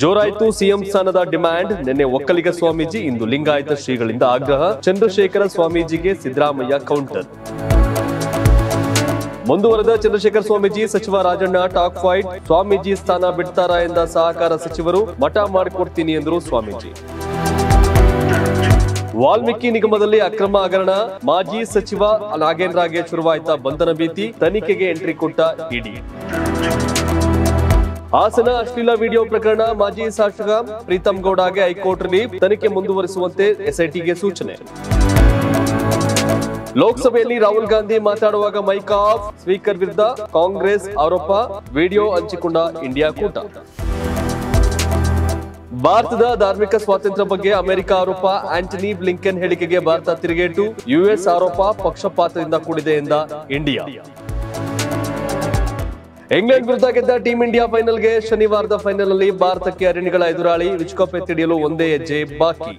ಜೋರಾಯ್ತು CM ಸ್ಥಾನದ demand. ನಿನ್ನೆ ಒಕ್ಕಲಿಗ ಸ್ವಾಮೀಜಿ, ಇಂದು ಲಿಂಗಾಯತ ಶ್ರೀಗಳಿಂದ ಆಗ್ರಹ. ಚಂದ್ರಶೇಖರ ಸ್ವಾಮೀಜಿಗೆ ಸಿದ್ದರಾಮಯ್ಯ ಕೌಂಟರ್. ಮುಂದುವರೆದ ಚಂದ್ರಶೇಖರ ಸ್ವಾಮೀಜಿ, ಸಚಿವ ರಾಜಣ್ಣ, ಟಾಕ್ ಫೈಟ್. ಸ್ವಾಮೀಜಿ ಸ್ಥಾನ ಬಿಡ್ತಾರಾ ಎಂದ ಸಹಕಾರ ಸಚಿವರು, ಮಠ ಮಾಡಿಕೊಡ್ತೀನಿ ಎಂದರು ಸ್ವಾಮೀಜಿ. ವಾಲ್ಮೀಕಿ ನಿಗಮದಲ್ಲಿ ಅಕ್ರಮ ಹಗರಣ. ಮಾಜಿ ಸಚಿವ ನಾಗೇಂದ್ರಗೆ ಶುರುವಾಯಿತ ಬಂಧನ ಭೀತಿ. ತನಿಖೆಗೆ ಎಂಟ್ರಿ ಕೊಟ್ಟ ಇಡಿ. ಹಾಸನ ಅಶ್ಲೀಲ ವಿಡಿಯೋ ಪ್ರಕರಣ ಮಾಜಿ ಶಾಸಕ ಪ್ರೀತಂ ಗೌಡಗೆ ಹೈಕೋರ್ಟ್ ರಿಲೀಫ್, ತನಿಖೆ ಮುಂದುವರಿಸುವಂತೆ ಎಸ್ಐಟಿಗೆ ಸೂಚನೆ. ಲೋಕಸಭೆಯಲ್ಲಿ ರಾಹುಲ್ ಗಾಂಧಿ ಮಾತಾಡುವಾಗ ಮೈಕ್ ಆಫ್, ಸ್ಪೀಕರ್ ವಿರುದ್ಧ ಕಾಂಗ್ರೆಸ್ ಆರೋಪ, ವಿಡಿಯೋ ಹಂಚಿಕೊಂಡ ಇಂಡಿಯಾ ಕೂಟ. ಭಾರತದ ಧಾರ್ಮಿಕ ಸ್ವಾತಂತ್ರ್ಯ ಬಗ್ಗೆ ಅಮೆರಿಕ ಆರೋಪ, ಆಂಟನಿ ಬ್ಲಿಂಕನ್ ಹೇಳಿಕೆಗೆ ಭಾರತ ತಿರುಗೇಟು, ಯುಎಸ್ ಆರೋಪ ಪಕ್ಷಪಾತದಿಂದ ಕೂಡಿದೆ ಎಂದ ಇಂಡಿಯಾ. ಇಂಗ್ಲೆಂಡ್ ವಿರುದ್ಧ ಗೆದ್ದ ಟೀಂ ಇಂಡಿಯಾ ಫೈನಲ್ಗೆ ಶನಿವಾರದ ಫೈನಲ್ನಲ್ಲಿ ಭಾರತಕ್ಕೆ ಅರಣ್ಯಗಳ ಎದುರಾಳಿ ವಿಶ್ವಕಪ್ ಎತ್ತಿಡಿಯಲು ಒಂದೇ ಹೆಜ್ಜೆ ಬಾಕಿ.